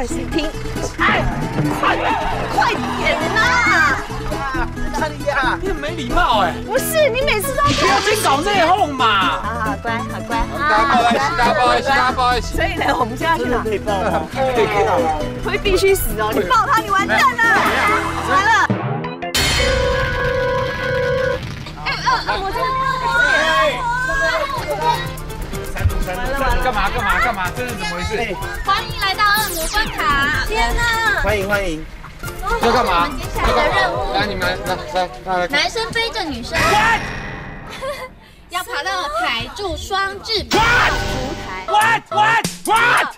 再试听。哎，快快点呐！哪里呀？你很没礼貌哎！不是，你每次都不要先搞内讧嘛！好好乖，好乖。大家不好意思，大家不好意思，大家不好意思。所以呢，我们现在去哪？可以抱吗？可以可以。会必须死哦！你抱他，你完蛋了！完了。哎哎，我这。干嘛干嘛干嘛？这是怎么回事？来到恶魔关卡！天哪！欢迎欢迎。要干嘛？接下来的任务，来你们来来来来。男生背着女生，要爬到台柱双至平烛台。What what what？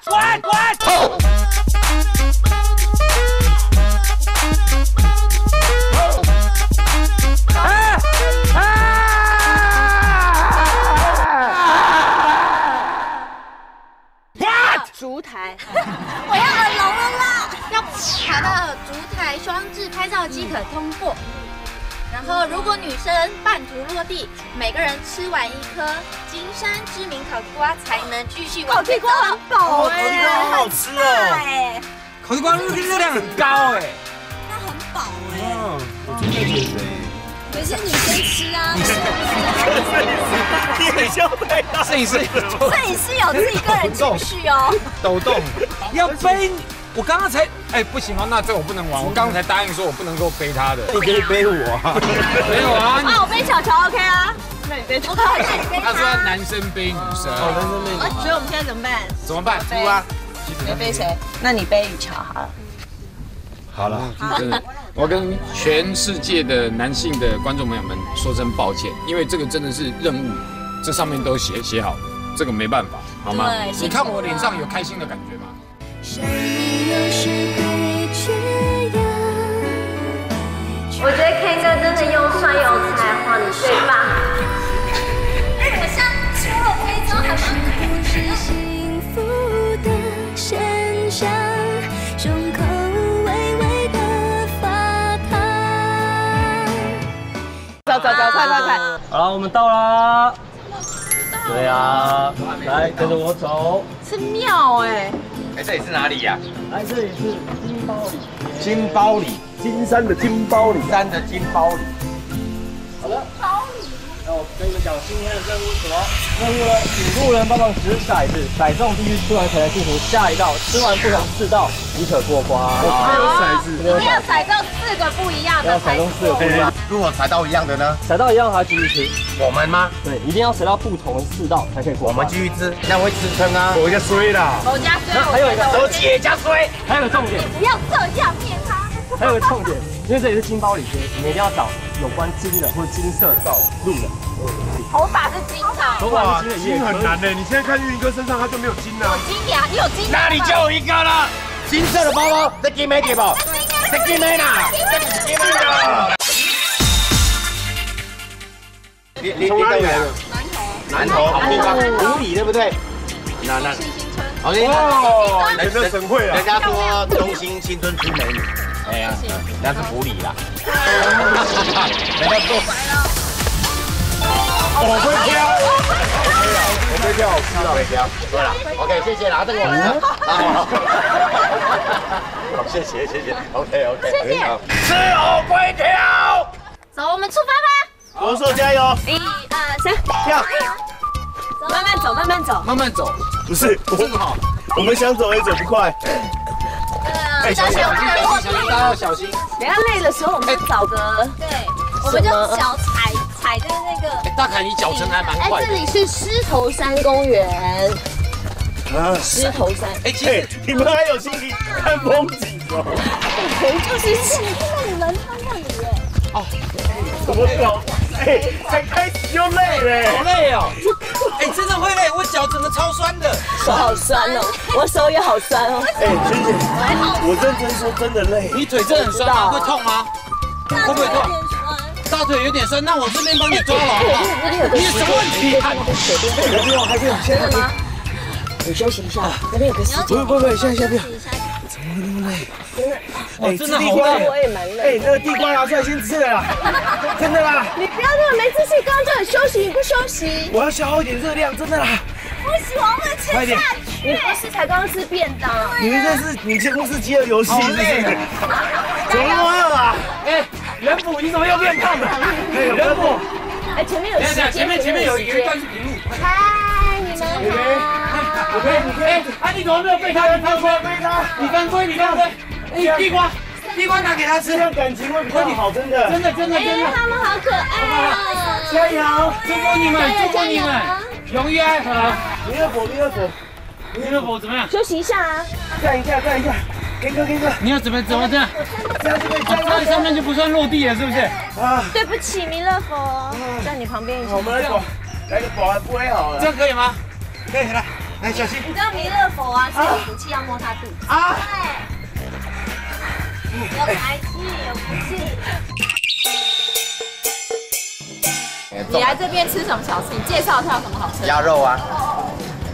继续往前走。很饱烤地瓜好好吃哦。哎，烤地瓜热热量很高哎。那很饱哎，嗯，我正在减肥。有些女生吃啊。你很像太大。摄影师 摄影师有自己个人情绪哦。抖动。要背，我刚刚才哎不行哦，那这我不能玩。我刚刚才答应说我不能够背他的。你可以背我啊。没有啊，啊，我背小乔 OK 啊。那你背巧巧。他说男生背女生，哦，男生妹。所以我们现在怎么办？怎么办？背啊。你背谁？那你背雨乔好了。好了。真的，我跟全世界的男性的观众朋友们说声抱歉，因为这个真的是任务，这上面都写写好了，这个没办法，好吗对？你看我脸上有开心的感觉吗？我觉得 K 哥真的又帅又才华，你最棒。走走走，快快快！好了，我们到啦。对啊，来跟着我走。是庙哎，哎，这里是哪里呀？来，这里是金包里，金包里，金山的金包里，山的金包里。好了。那我跟你们讲今天的任务是什么？任务呢，请路人帮忙掷骰子，骰中必须吃完才能进行下一道，吃完不同四道即可过关。我还有骰子。你要骰中四个不一样的才要骰中四个不一样，如果骰到一样的呢？骰到一样还继续吃。我们吗？对，一定要骰到不同的四道才可以过关。我们继续吃，那会吃撑啊。我一个衰啦。我加水，那还有一个我姐加衰。还有个重点，不要这样骗他。还有个重点，因为这里是金包里街，你们一定要找有关金的或金色的路的。头发是金的，头发是金的也可以。呢。你现在看玉哥身上他就没有金啊。金牙，你有金牙吗？那你就有一个了。金色的包包，这金没给不？这金没啦，这是金没啦。你你你干嘛？南投，好地方，五里对不对？那那，好的。哦，人的神会啊人。家说中心青春出美女，哎呀，那是普里啦。人家说。我会跳，我会跳，我会跳，对了，OK，谢谢啦，这个晚上，好，谢谢谢谢，OK OK，谢谢吃藕龟跳，走，我们出发吧。罗硕加油，一二三，跳，慢慢走，慢慢走。慢慢走，不是，这个好。我们想走也走不快。呃，小心，小心小心小心，大家要小心。等下累的时候，我们就找个对，我们就脚踩踩在那个。哎大凯，你脚程还蛮哎，快的。这里是狮头山公园，啊，狮头山，哎，其哎实，你们还有心情看风景 哦？我就是你们看看你耶，怎么搞？哎，才开始就累嘞。好累哦。哎，真的超酸的。手好酸哦，我手也好酸哦。哎，萱姐，我认真说，真的累。你腿真的很酸吗？会痛吗？会不会痛？大腿有点酸，那我这边帮你抓了好不好？你有什么问题啊？有没有？还可以先干嘛？你休息一下，那边有个司机。不不不，现在现在不要。哦，真的好瓜累。我也蛮累哎。，那个地瓜拿出来先吃了啦，真的啦。你不要那么没自信，刚刚叫你休息，你不休息。我要消耗一点热量，真的啦。喜，我们吃下去。你不是才刚吃便当？你们这是你这不是饥饿游戏，是不是？怎么那么饿啊？哎，人补你怎么又变胖了？人补，哎，前面有时间，前面前面有有一段是屏幕。嗨，你们好。我可以，你可以，哎，你怎么没有背他？你犯规，你犯规，你犯规。哎，地瓜，地瓜拿给他吃这，样感情会比较好，真的。真的真的真哎，的。他们好可爱哦。加油！祝福你们，祝福你们，永浴爱河。弥勒佛，弥勒佛，弥勒佛怎么样？休息一下啊。站一下，站一下。天哥，天哥，你要怎么怎么这样？这样就可以站站在上面就不算落地了，是不是？啊！对不起，弥勒佛，在你旁边一下，我。们来保，来个保安不会好了这了。样可以吗？可以，来，来，小心。你知道弥勒佛啊，是有福气要摸他肚子。啊！有福气，有福气。你来这边吃什么小吃？你介绍一下有什么好吃的？鸭肉啊，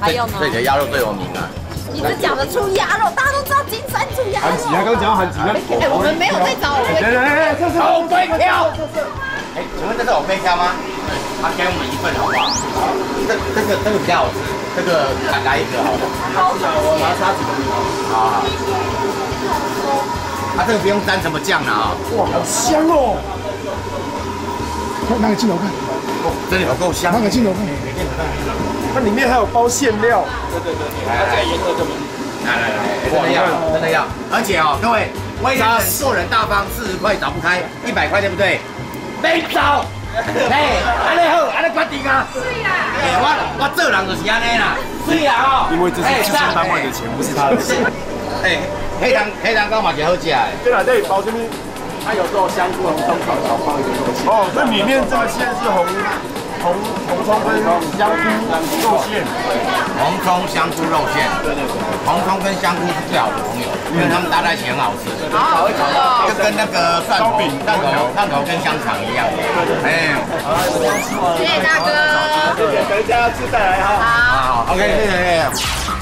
还有呢？这里的鸭肉最有名啊。你只讲得出鸭肉，大家都知道金山猪鸭肉。韩吉啊，刚刚讲到韩吉，哎，我们没有在找我来来来，这是好飞票。哎，请问这是我飞票吗？他给我们一份好不好？这这个这个比较好吃，这个来来一个好了。我拿叉子给你。好好。它这个不用沾什么酱了啊，哇，好香哦！拿个镜头看，哦真的有够香拿。个镜头看。它里面还有包馅料，来来来，来来来，真的要真的要，而且哦，各位，威人做人大方，四十块找不开，一百块对不对？没找，哎，安尼好，安尼决定啊。是啦。哎，我我做人就是安尼啦，是啦哦。因为这是计生单位的钱，不是他的钱。哎，黑糖黑糖糕嘛就好食的。对了，这里包这边，它有时候香菇、红葱、烤肠放一点东西。哦，这里面这个馅是红红红葱跟香菇肉馅。红葱香菇肉馅，对对对，红葱跟香菇是最好的朋友，因为他们搭在一起很好吃。好好吃哦。就跟那个蒜头、蛋头、蛋头跟香肠一样。哎，谢谢大哥。谢谢，等一下要吃再来哈。好，OK，谢谢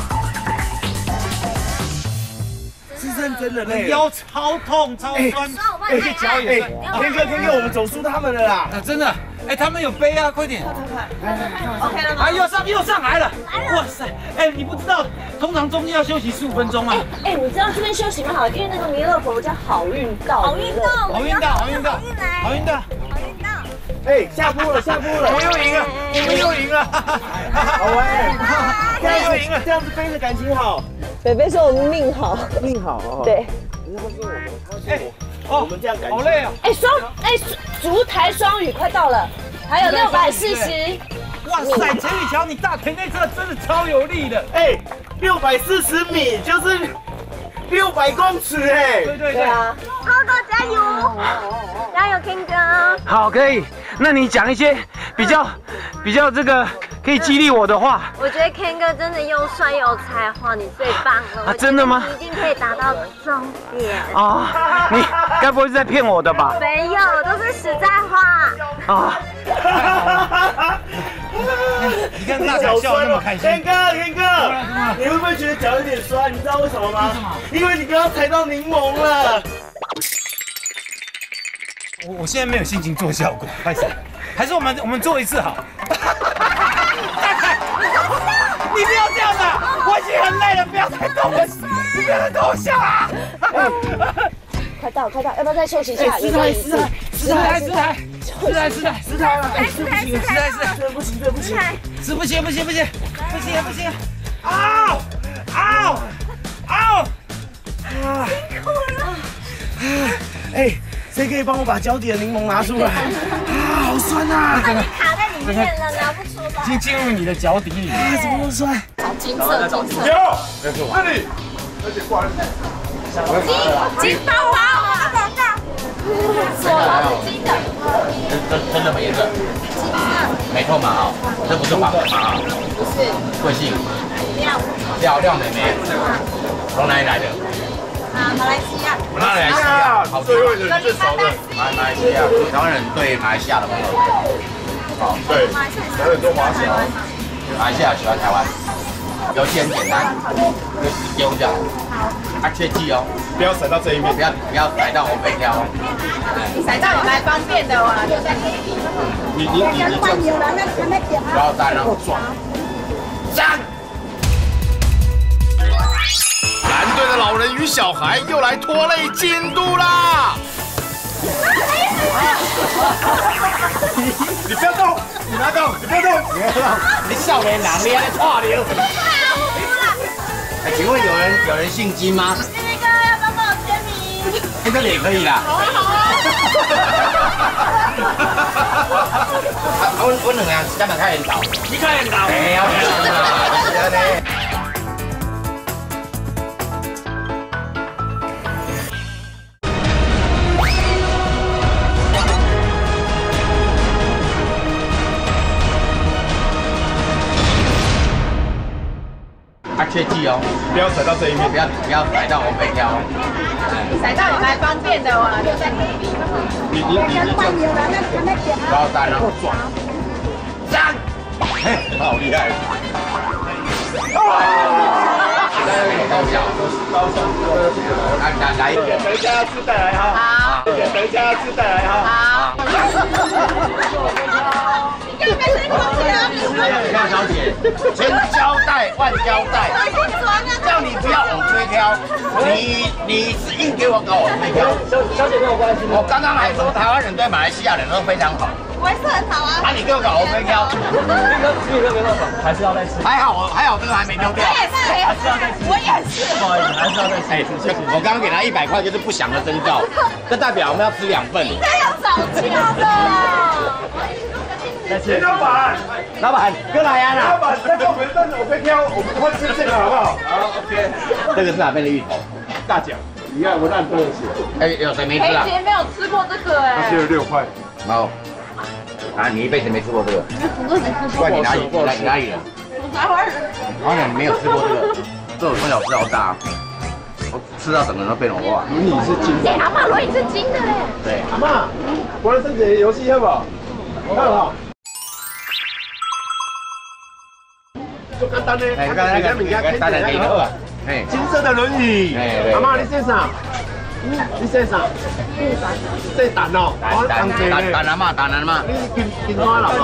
真的嘞。腰超痛超酸，哎，脚也酸。天哥天哥，我们走输他们了啦。啊，真的，哎，他们有杯啊，快点！OK 了吗？啊，又上又上来了！哇塞，哎，你不知道，通常中间要休息十五分钟吗？哎，你知道这边休息吗？好，因为那个弥勒佛叫好运到。好运到，好运到，好运到，好运到！好运动。哎，下坡了，下坡了，我们又赢了，我们又赢了。好哎，这样又赢了，这样子背着感情好，北北说我们命好。命好哦。对。人说我们，他说我，我们这样感觉好累啊！哎，双哎烛台双语快到了，还有六百四十。哇塞，陈宇桥，你大腿内侧真的超有力的。哎，六百四十米就是六百公尺哎。对对对。啊。超哥加油，加油，King 哥。好，可以。那你讲一些比较比较这个可以激励我的话。我觉得 Ken 哥真的又帅又才华，你最棒了。啊真的吗一定可以达到终点。啊，你该不会是在骗我的吧？没有，都是实在话。啊，你看大脚脚笑得那么开心天。哥，天哥，你会不会觉得脚有点酸？你知道为什么吗？因为你刚刚踩到柠檬了。我我现在没有心情做效果，开始，还是我们我们做一次好。你不要这样子，我已经很累了，不要再逗我，你不要再逗我笑啊！快到快到，要不要再休息一下？食材，食材，食材食材食材食材食材了！哎，食材食材食材，这不行，这不行。是不行不行不行不行不行，嗷嗷嗷！哎，谁可以帮我把脚底的柠檬拿出来？啊，好酸呐！你卡在里面了。已经进入你的脚底里。啊，怎么那么帅？找金色，金色。有，这是我。这里。金包包，阿宝大。锁头是金的，真真真的没色，没错嘛啊，这不是黄的嘛哈，不是贵姓？廖。廖廖妹妹，从哪里来的？啊，马来西亚。马来西亚，好最会的最熟的。马马来西亚，台湾人对马来西亚的朋友，好，对，还有很多华侨。马来西亚喜欢台湾，游戏很简单，就丢掉，啊切记哦，不要甩到这一面不。要不要踩到我背挑，踩到我蛮方便的哇，就在这里。你你你你这样子，不要沾哦，上。蓝队的老人与小孩又来拖累进度啦！你不要动，你不要动，你不要动，你不要动，你少年郎，你还跨流。哎，请问有人有人姓金吗？那个要帮帮我签名。在这里也可以啦。好啊好啊。啊，我我两个人今日开人头，你开人头。哎呀，是切记哦，不要踩到这一面，不要不要踩到我被挑。踩到也蛮方便的哇，就在隔壁。你你你你就高三然后转，站，嘿，好厉害！高脚，高脚，来来来一点，等一下要吃再来哈。好，等一下要吃带来哈。好。你看没吃过吗？你看小姐，千交代万交代，叫你不要往推挑，你你是硬给我搞往推挑。小小姐没有关系。我刚刚还说台湾人对马来西亚人都非常好，我也是很好啊。啊，你给我搞往推挑，那个这个没办法，还是要再吃。还好我还好这个还没丢掉。我也是，我也是。不好意思，还是要再吃。哎，我刚刚给他一百块就是不祥的征兆，这代表我们要吃两份。应该要早教的。再吃。老板，老板，哥来呀老板，再给我们凳子，我会挑，我们快吃这个好不好？好，OK。这个是哪边的芋头？大奖，你看我烂多了血，哎，有谁没吃啊？姐没有吃过这个哎。只有六块。然后，啊，你一辈子没吃过这个？怪你哪里？哪里哪里人？台湾人。好像你没有吃过这个，这我从小吃到大，我吃到整个人都变融化。轮椅是金的。哎，阿妈轮椅是金的嘞。对，阿妈，玩圣节游戏好不好？看好。就简单嘞，哎，刚才那个那个大人给你喝啊，哎，金色的轮椅。阿妈，你姓啥？你说啥？姓蛋哦。蛋蛋蛋阿妈，蛋阿妈，你金金花人哦。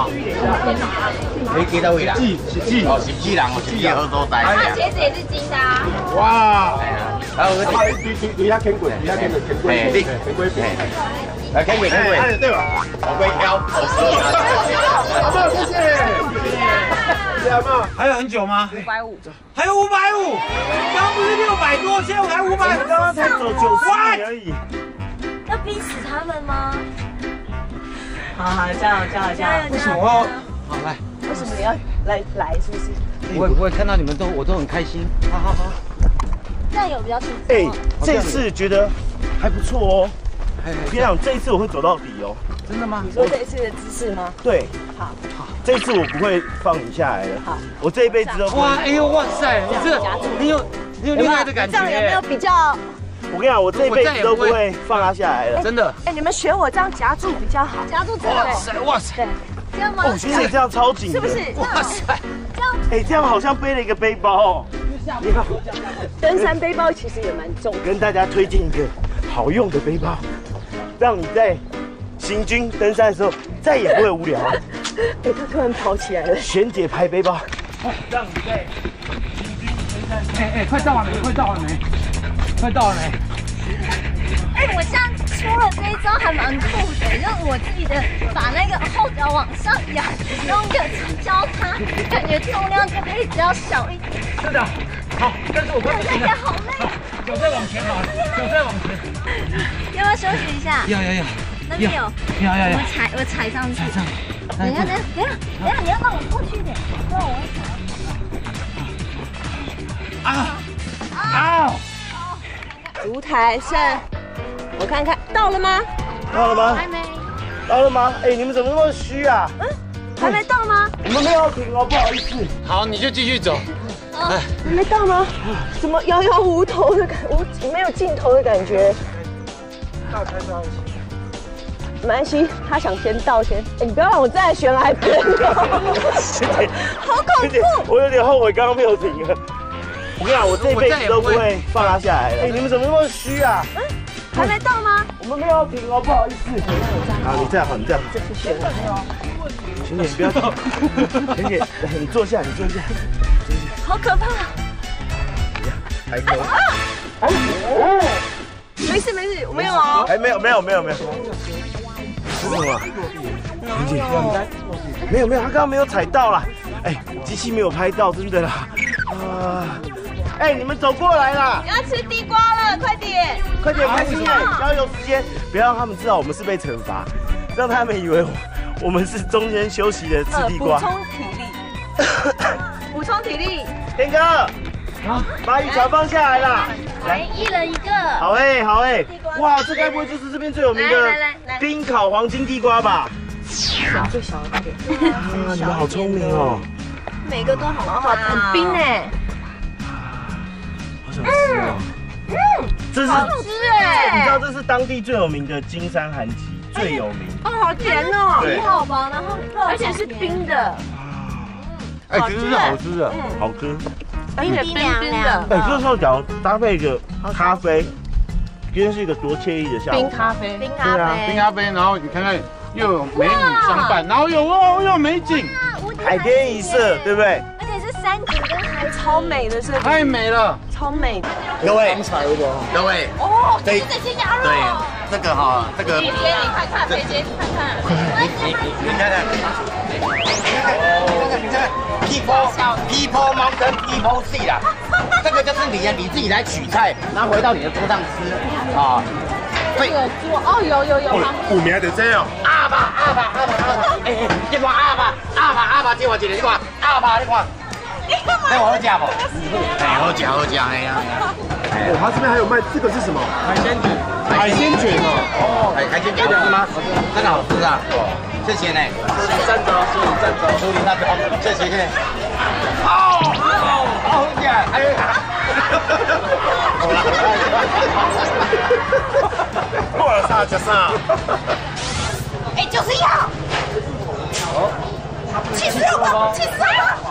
你几多位啦？几十几？哦，十几人哦，十几好多在。那鞋子也是金的啊。哇！还有个啊，你你你遐牵过，你遐牵过，牵过，哎，你牵过，来看鬼看鬼，哎，对吧？我会挑，阿妈，谢谢。谢谢。还有很久吗？五百五，还有五百五，刚刚不是六百多，现在还五百，刚刚才走九十米而已。要逼死他们吗？好好，加油加油加油！为什么我要？好来，为什么你要来来？是不是？不会不会，看到你们都我都很开心。好好好，这样有比较轻哎松。，这次觉得还不错哦。哎我跟你讲，这一次我会走到底哦。真的吗？你说这一次的姿势吗？对，好，好这一次我不会放你下来了。好，我这一辈子都不哇，哎呦哇塞，你这你有你有恋爱的感觉这样有没有，比较？我跟你讲，我这一辈子都不会放他下来了。真的。哎，你们学我这样夹住比较好，夹住这个，哇塞哇塞，对，这样吗？哦，其实你这样超紧，是不是？哇塞，这样哎，这样好像背了一个背包哦。你好，登山背包其实也蛮重。跟大家推荐一个好用的背包，让你在行军登山的时候再也不会无聊。哎，他突然跑起来了。璇姐拍背包，让你在行军登山哎哎，快到了没？快到了没？快到了没？哎，我现在出了这一招还蛮酷的，让我自己的把那个后脚往上仰，用个交叉，感觉重量就可以比较小一点。是的，好，但是我快不行了，大家好累啊，脚再往前好了，脚再往前，要不要休息一下？要要要那边有，要要要我，踩我踩上去。踩上，等一下，等一下，等一下，等一下，你要让我过去一点，不然我会踩。啊啊！烛台剩，我看看到了吗？到了吗？还没。到了吗？哎，你们怎么那么虚啊？嗯还没到吗？我们没有停哦，不好意思。好，你就继续走。还没到吗？怎么遥遥无头的感，无没有尽头的感觉？大开大没关系，他想先到先。哎，你不要让我站在悬崖边哦，好恐怖！我有点后悔刚刚没有停了。我跟你讲，我这辈子都不会放他下来了。哎，你们怎么那么虚啊？还没到吗？我们没有停哦，不好意思。好，你这样好，你这样。这是悬崖。璇姐，你不要动。璇姐，来，你坐下，你坐下。璇好可怕！还可以。没事没事，我没有啊。哎，没有没有没有没有。是什么？红姐，没有没有，他刚刚没有踩到啦。哎，机器没有拍到，真的啦。啊，哎，你们走过来啦！要吃地瓜了，快点！快点快点，要有时间，不要让他们知道我们是被惩罚，让他们以为我我们是中间休息的吃地瓜。补充体力，补充体力。天哥，把雨船放下来啦！来，一人一个。好哎，好哎，哇，这该不会就是这边最有名的冰烤黄金地瓜吧？最小的那个。啊，你们好聪明哦！每个都好好，很冰哎。好想吃哦！嗯，这是好吃哎！你知道这是当地最有名的金山寒鸡，最有名。哦，好甜哦！皮，好薄，然后而且是冰的。哎，其实是好吃的，好吃。而且冰冰的。哎，这时候假如搭配一个咖啡，今天是一个多惬意的下午。冰咖啡，冰咖啡，冰咖啡，然后你看看又有美女相伴，然后有哦又有美景，海天一色，对不对？而且是山景跟海超美的设计，太美了，超美的。各位，彩的各位，哦，这是鲜鸭肉。对，这个哈，这个。姐姐，你看看，姐姐，看看。你你你看看，你看看，你看看，people people mountain people sea 啦，这个就是你啊，你自己来取菜，拿回到你的桌上吃啊。这个桌哦，有有有。有名就这样。阿爸阿爸阿爸阿爸，哎哎，你看阿爸阿爸阿爸，接我一个，你看阿爸，你看。那我好吃不？哎，好吃好吃，哎呀。哦，他这边还有卖，这个是什么？海鲜卷。海鲜卷哦。哦，海海鲜卷是吗？真的好吃啊！谢谢。呢。站着，苏林站着，苏林那边，谢。谢。好，好，好吃，哎呀。过了啥吃啥？哎，就是要。哦。气死肉包，气死肉包。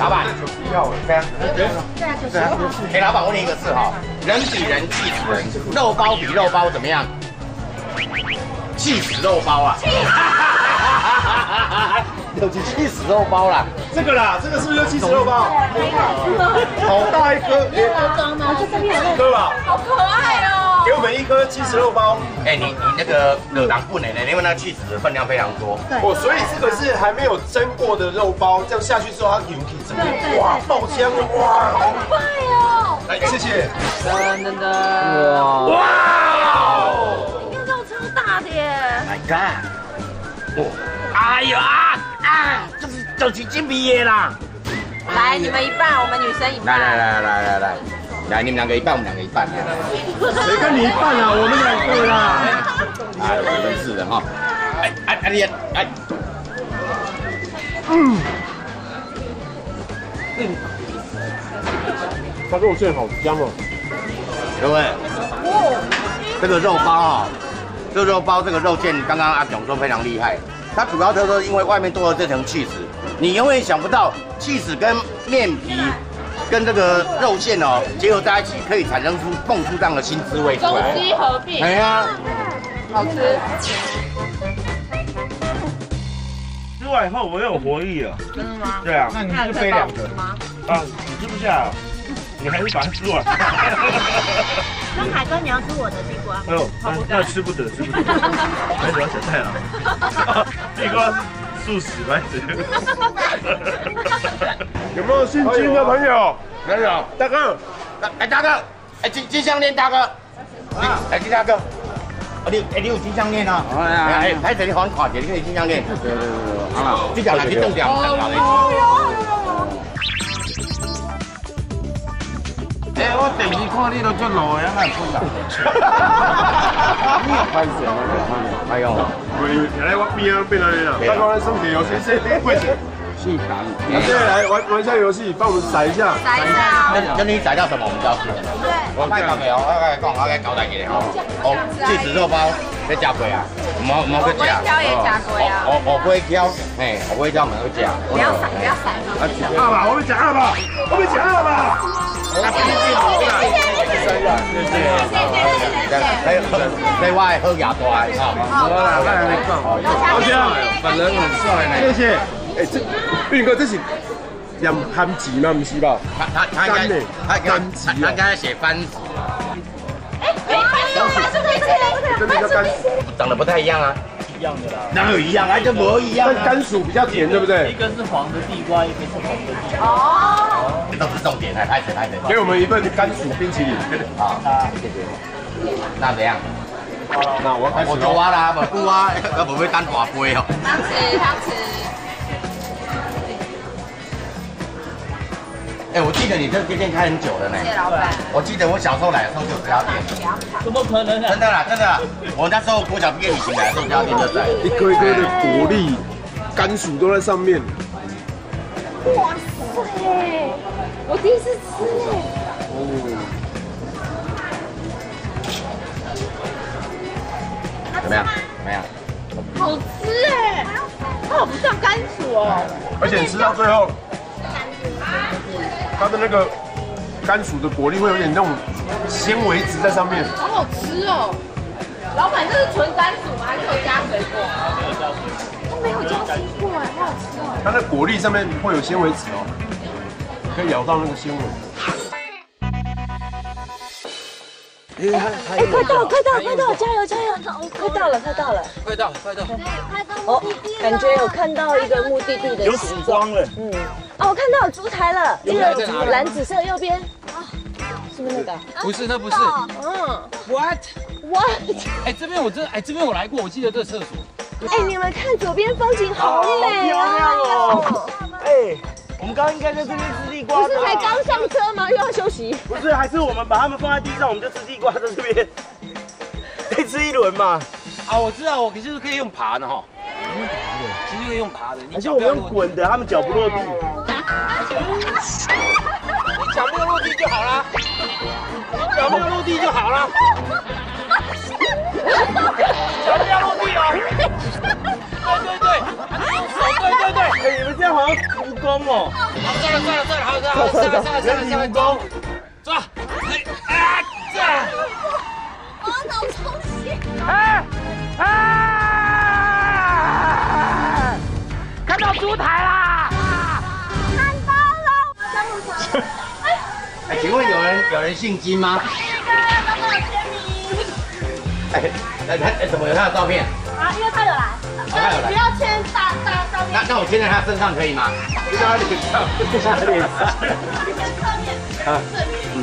老板，要这样。对啊，就是要。给老板问你一个事哈，人比人气死人，肉包比肉包怎么样？气死肉包啊！有气气死肉包啦！这个啦，这个是不是就气死肉包？好大一颗，包装吗？这边一颗吧。好可爱哦！给我们一颗气死肉包。哎，你你那个热当不能的，因为那气死的分量非常多。对。哦，所以这个是还没有蒸过的肉包，这样下去之后它油可以整个哇爆香哇！好快哦！来，谢谢。噔噔噔！哇！哇！这个肉超大的耶！My God！哦，哎呦啊啊！这是就是金皮耶啦！来，你们一半，我们女生一半。来来来来来来，来你们两个一半，我们两个一半。谁跟你一半啊？我们两个啦。哎，真是的哈！哎哎哎你哎，嗯，嗯，它肉馅好香哦。各位，这个肉包啊，这个肉包这个肉馅，刚刚阿囧说非常厉害。它主要特色是因为外面多了这层气 h 你永远想不到气 h 跟面皮跟这个肉馅哦结合在一起，可以产生出蹦出这样的新滋味出来。中西合璧。哎呀，好吃。吃完以后我有活力了。真的吗？对啊。那你就背两个吗？啊，你吃不下，你还是把它吃完。那海哥，你要吃我的地瓜？哎呦，那吃不得，吃不得。还是要小菜啊。地瓜素食来着。有没有姓金的朋友？没有。大哥，哎大哥，哎金金项链大哥，哎金大哥，哦你哎你有金项链啊？哎哎，拍这里好看点，你看金项链。对对对对，好了，这条还是我第二看你都做路的，哪会啦？你拍摄那个，哎呦，来我边啊边那里啦。大哥，来送点游戏，谢谢，谢谢。是的。现在来玩玩一下游戏，帮我们宰一下。宰一下。那你宰掉什么？我们就要吃。对。我卖讲嘅，我来讲，我来交代嘅吼。哦，鸡翅肉包，你食过啊？唔好唔好去食。我挑也食过啊。我我会挑，嘿，我会挑，唔去食。不要散，不要散。二吧，我们讲二吧，我们讲二吧。那必须好啦。谢。谢谢。谢谢。谢。在在外喝牙多啊。好啦，来来讲。好香，本人很帅呢。谢谢。哎，这运哥这是这样憨吉吗？不是吧？他他他应该他应该干吉哦他应该写番薯，哎，有啊，有啊，这个这个真的叫干薯，长得不太一样啊。一样的啦。哪有一样啊？就不一样但甘薯比较甜，对不对一对？个是黄的地瓜，一个是红的地瓜。哦，这都不是重点，来拍谁拍谁。给我们一份甘薯冰淇淋。好，谢谢。那怎样？那我开始我做啊啦，无久啊，要 不会干大杯哦？汤匙汤匙，哎，我记得你这这店开很久了呢。谢谢老板。我记得我小时候来的时候就有这家店，怎么可能啊？真的啦，真的啦。我那时候国小毕业旅行来的时候，这家店就在。一颗一颗的果粒、甘薯都在上面。哇塞，我第一次吃哎。怎么样？怎么样？好吃哎，它好不像甘薯哦。而且吃到最后，它的那个甘薯的果粒会有点那种纤维质在上面。好好吃哦！老板，这是纯甘薯吗？还是有加水果？都没有加水果哎，好好吃哦！它的果粒上面会有纤维质哦，可以咬到那个纤维。哎，还哎，快到，快到，快到，加油，加油！快到了，快到了。快到快到，快到哦感觉有看到一个目的地的有曙形状。光了。嗯，哦，我看到有烛台了，这个蓝紫色右边。啊，是不是那个？不是那不是嗯，what？，what？哎，这边我真哎这边我来过，我记得这厕所。哎，你们看左边风景好美好漂亮哦哦！哎，我们刚刚应该在这边吃地瓜。不是才刚上车吗？又要休息？不是，还是我们把他们放在地上，我们就吃地瓜在这边，可以吃一轮嘛？啊，我知道，我就是可以用爬的哈。其实可以用爬的，你还是我们脚不用滚的，他们脚不落地。就好了，你脚没有落地就好了。脚不要落地哦。对对对，手对对对。哎，你们这样好像蜈蚣哦。好，算了算了算了，好，好，上来上来上来上来上来，走，抓，哎啊，这样。我脑充血。哎哎，看到猪台有人有人姓金吗？一个帮我签名哎，那他哎怎么有他的照片？啊，因为他有来，他有来不要签大大照片，那那我签在他身上可以吗？就在他脸上，就在他脸上。签侧面，啊，嗯，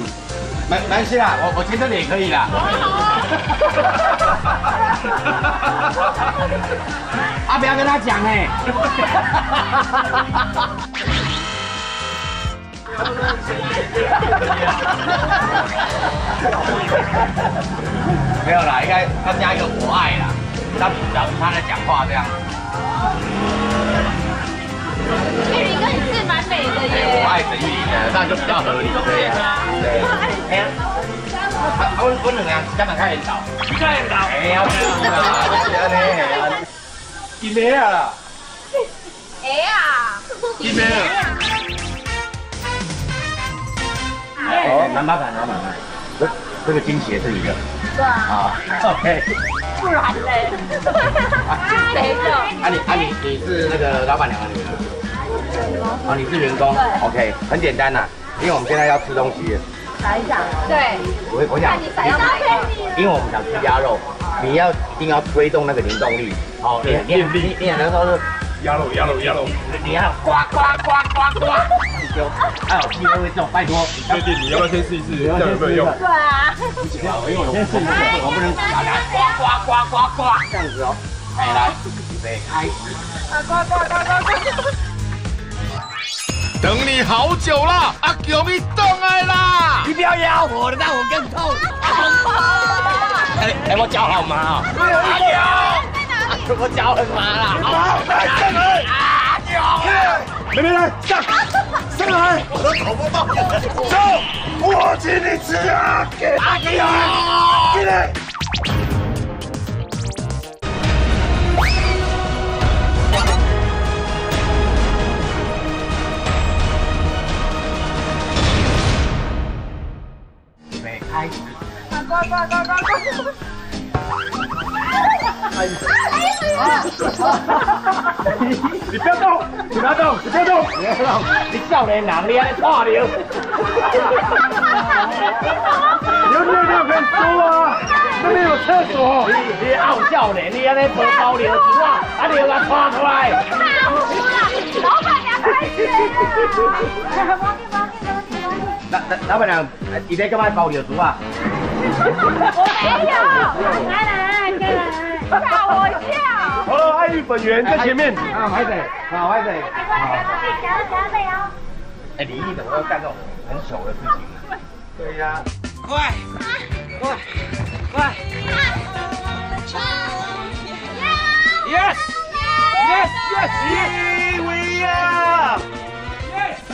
没没关系啦，我我签这里也可以啦。啊，不要跟他讲哎。没有啦，应该要加一个我爱啦，他表示他在讲话这样。玉林哥你是蛮美的耶，我耶。爱陈玉林的，这样就比较合理，对对。哎呀，啊，我我两个人加满开引导，开引导，哎呀，这样啦，就是安尼。今天啊，哎呀，今天啊，哦，蛮麻烦，蛮麻烦。这这个惊喜也是你的。对啊，啊，OK。不然嘞，谁的？啊你啊你你是那个老板娘的女儿？啊，你是员工？OK，很简单呐，因为我们现在要吃东西了。对，我我想看，你想要哪个？因为我们想吃鸭肉，你要一定要推动那个灵动力。好，你你你你很多时候是鸭肉鸭肉鸭肉，你要呱呱呱呱呱，丢，还有气味会重，拜托。你确定你要不要先试一试？这样有没有用？对啊，不行啊，因为我我不能我不能打来呱呱呱呱呱这样子哦。哎，来，预备开始。呱呱呱呱呱等你好久了，阿强你动来啦！你不要咬我了，让我更痛。哎哎，我脚好麻啊。阿强，我脚很麻啦。上来！阿强，妹妹来！上，上来！我都走不动。走，我请你吃啊！给阿强，进来。预备开始。哎呀！你不要动，你不要动，你不要动，你不要动，你少年人，你还跨流。流流流可以输啊！那边有厕所。你你傲少年，你安尼拖包流出啊，啊流啊拖出来。老板娘快点啊！老老老板娘，你在干嘛包流猪啊？我没有，来来来，来，吓我一跳。好了，爱玉粉圆在前面。啊，孩子，好孩子，好。加油加油！哎，李毅怎么要干这种很糗的事情？对呀。快，快，快！Yes, yes, yes, 伊维亚。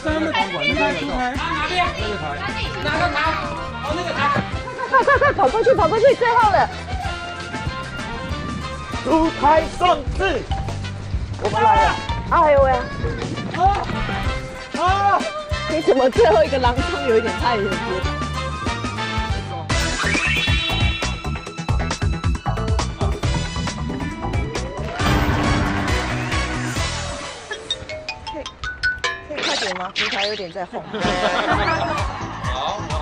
三个场馆，那个台，哪边？那个台，哪个台？哦，那个台。快快快，跑过去，跑过去，最后了。出台上市，我们来了。哎呦喂！啊啊！你怎么最后一个狼汤有一点太远了？可以可以快点吗？平台有点在晃。好，好。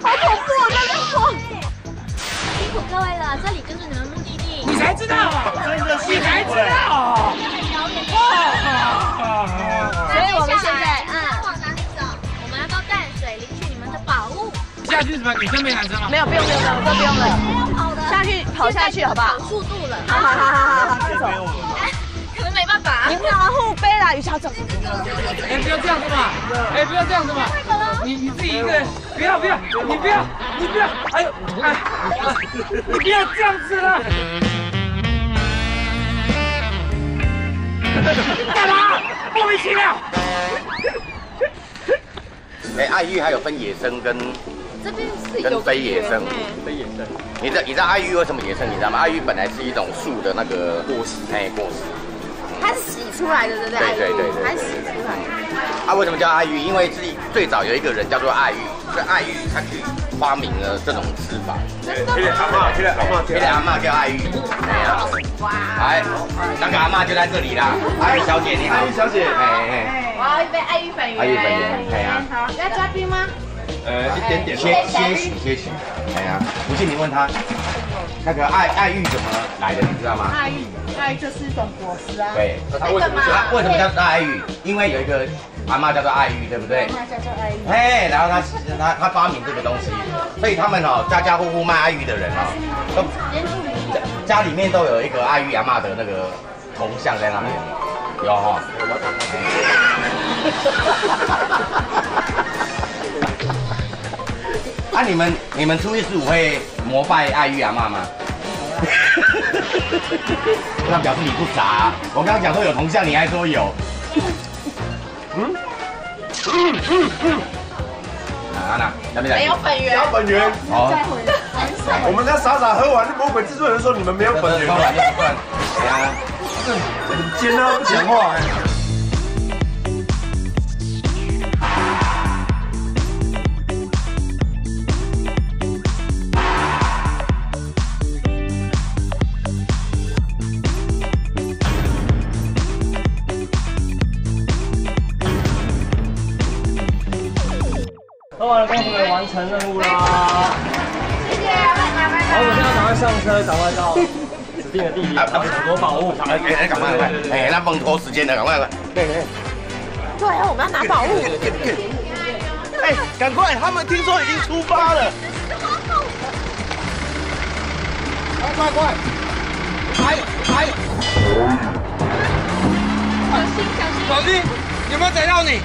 好恐怖，我在那晃。辛苦各位了，这里就是你们。你才知道啊！真的是你才知道。所以我们现在，嗯，往哪里？走？我们要到淡水领取你们的宝物。下去什么？女生没男生吗？没有，不用，不用，不用，都不用了。下去跑下去好不好？跑速度了。好好好好好，这种。可能没办法。你们两个后背啦，于小走。哎，不要这样子嘛！哎，不要这样子嘛！你你自己一个人，不要不要，你不要你不要，哎呦，哎，你不要这样子了！干嘛？莫名其妙！哎，爱玉还有分野生跟这边是跟非野生。非野生。你知道你知道爱玉为什么野生？你知道吗？爱玉本来是一种树的那个果实，哎，果实。它是洗出来的，对不对？对对对对它是洗出来的。啊，为什么叫爱玉？因为是最早有一个人叫做爱玉，是爱玉他去发明了这种吃法。真的这个阿妈，这个阿妈，这个阿妈叫爱玉。哎呀，哇！来，那个阿妈就在这里啦。爱玉小姐你好。爱玉小姐哎哎。我要一杯爱玉粉圆。爱玉粉圆，哎呀。好，要加冰吗？呃，一点点。些些许些许。哎呀，不信你问他，那个爱爱玉怎么来的，你知道吗？爱玉，爱玉就是一种果实啊。对，他为什么他为什么叫做爱玉？因为有一个阿妈叫做爱玉，对不对？它叫做爱玉。哎，然后他他他发明这个东西，所以他们哦，家家户户卖爱玉的人哦，都家里面都有一个爱玉阿妈的那个铜像在那边，有哈、啊，你们你们初一十五会膜拜爱玉阿妈吗？那表示你不傻、我刚刚讲说有铜像，你还说有。嗯？嗯嗯嗯。啊那那边没有本源。没有本源。哦。我们家傻傻喝完，魔鬼制作人说你们没有本源。喝完就不算。哎呀，很尖啊，不讲话。喝完了，恭喜你们完成任务啦！谢谢，拜拜拜好，我们现在赶快上车，赶快到指定的地点，然后抢夺宝物。哎，哎，赶快，赶快！哎，那不能拖时间的，赶快，快！对对。对啊，我们要拿宝物。哎，赶快！他们听说已经出发了。快快快！还有还有！小心小心！小心，有没有逮到你？